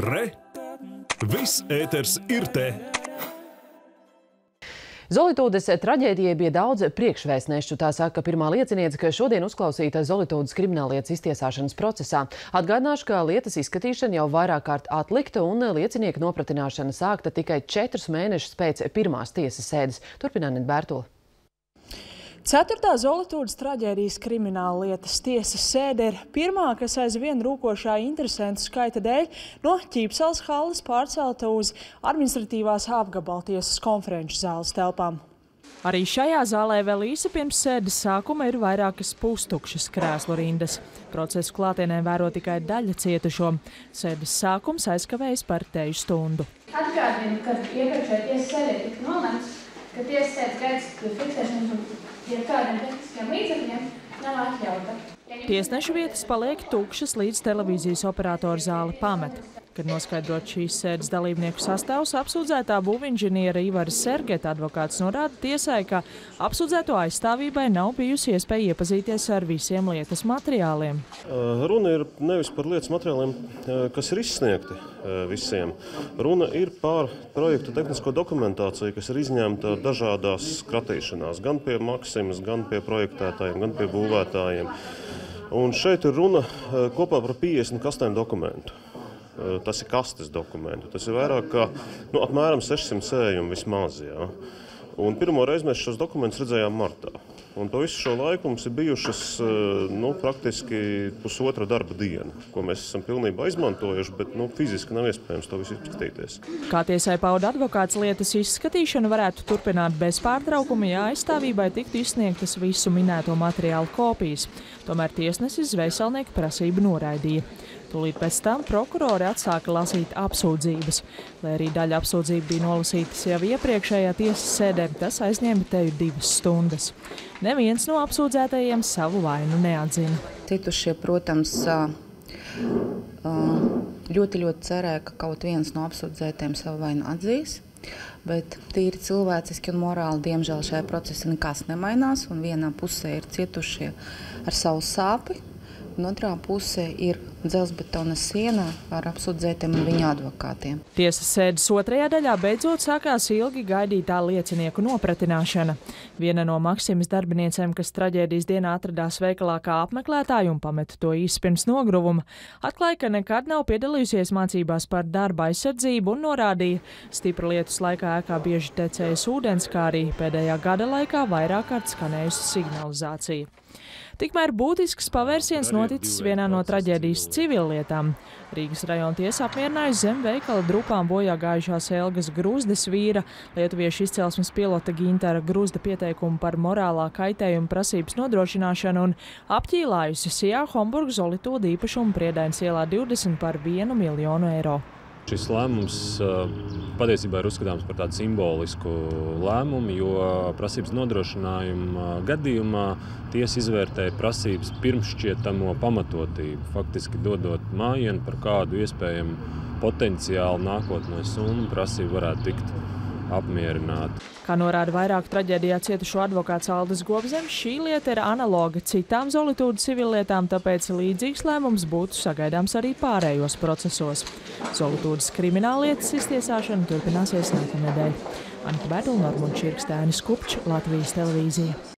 Re! Viss ēters ir te! Zolītūdes traģēdijai bija daudz priekšvēstnešu. Tā saka pirmā lieciniece, ka šodien uzklausīta Zolītūdes krimināllietas iztiesāšanas procesā. Atgādināšu, ka lietas izskatīšana jau vairāk kārt atlikta un liecinieka nopratināšana sākta tikai četrus mēnešus pēc pirmās tiesas sēdes. Turpināt Bērtola. Ceturtā Zolitūdas traģēdijas krimināla lietas tiesas sēde ir pirmā, kas aizvien rūkošā interesentu skaita dēļ no Ķīpsels halles pārcelta uz administratīvās apgabaltiesas konferenču zāles telpām. Arī šajā zālē vēl īsi pirms sēdes sākuma ir vairākas pustukšas krēslu rindas. Procesu klātienē vēro tikai daļa cietušo. Sēdes sākums aizkavējas par teju stundu. Atgādinu, ka iepriekšējā tiesas sēdē tika nolemts, ka tiesas sēdes gaits fiksēšanas un ja kādiem tehniskiem līdzekļiem nav atļauta. Tiesnešu vietas paliek tukšas līdz televīzijas operātora zāle pamet. Kad noskaidrot šīs sēdes dalībnieku sastāvus, apsūdzētā būvinženiera Ivara Sergeta advokāts norāda tiesai, ka apsūdzēto aizstāvībai nav bijusi iespēja iepazīties ar visiem lietas materiāliem. Runa ir nevis par lietas materiāliem, kas ir izsniegti visiem. Runa ir par projektu tehnisko dokumentāciju, kas ir izņemta dažādās skatīšanās, gan pie Maksimas, gan pie projektētājiem, gan pie būvētājiem. Un šeit ir runa kopā par 50 kastēm dokumentu. Tas ir kastes dokumentu. Tas ir vairāk kā nu, apmēram 600 sējumu vismaz. Jā. Un pirmo reizi mēs šos dokumentus redzējām martā. Un pa visu šo laiku mums ir bijušas nu, praktiski pusotra darba diena, ko mēs esam pilnībā izmantojuši, bet nu, fiziski nav iespējams to visu izskatīties. Kā tiesai pauda advokāts, lietas izskatīšana varētu turpināt bez pārtraukuma, ja aizstāvībai tiktu izsniegtas visu minēto materiālu kopijas. Tomēr tiesnesis Zvejselnieka prasību noraidīja. Tūlīt pēc tam prokurori atsāka lasīt apsūdzības. Lai arī daļa apsūdzību bija nolasītas jau iepriekšējā tiesas sēdē, tas aizņēma teju divas stundas. Neviens no apsūdzētajiem savu vainu neatzina. Cietušie, protams, ļoti, ļoti cerēja, ka kaut viens no apsūdzētajiem savu vainu atzīs. Bet tīri cilvēciski un morāli, diemžēl, šajā procesā nekas nemainās. Vienā pusē ir cietušie ar savu sāpju, un otrā pusē ir dzelzbetona siena ar apsūdzētiem un viņa advokātiem. Tiesas sēdes otrajā daļā beidzot sākās ilgi gaidītā liecinieku nopratināšana. Viena no Maksimas darbiniecēm, kas traģēdijas dienā atradās veikalā kā apmeklētāja un pameta to īsi pirms nogruvuma, atklāja, ka nekad nav piedalījusies mācībās par darba aizsardzību un norādīja, stipra lietus laikā ēkā bieži tecējas ūdens, kā arī pēdējā gada laikā vairāk kārt skanējusi signalizācija. Tikmēr būtisks pavērsiens noticis vienā no traģēdijas civillietām. Rīgas rajona tiesa apmierinājusi zem veikala drupām bojā gājušās Elgas Grūzdes vīra, lietuviešu izcelsmes pilota Gintara Grūzda pieteikumu par morālā kaitējuma prasības nodrošināšanu un apķīlājusi Sijā Homburgu Zolitūda īpašumu Priedainas ielā 20 par 1 miljonu eiro. Šis lēmums patiesībā ir uzskatāms par tādu simbolisku lēmumu, jo prasības nodrošinājuma gadījumā tiesa izvērtēja prasības pirmšķietamo pamatotību, faktiski dodot mājienu par kādu iespējamu potenciālu nākotnē summu prasību varētu tikt apmierināti. Kā norāda vairāk traģēdijā cietušo advokāts Aldis Gobzems, šī lieta ir analoga citām Zolitūdas civillietām, tāpēc līdzīgs lēmums būtu sagaidāms arī pārējos procesos. Zolitūdas krimināllietas iztiesāšana turpināsies nākamnedēļ. Anita Bērtula, Normund Čirkstēnis Kupčs, Latvijas televīzija.